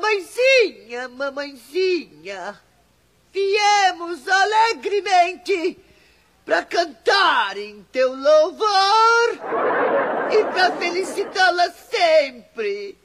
Mamãezinha, mamãezinha, viemos alegremente para cantar em teu louvor e para felicitá-la sempre.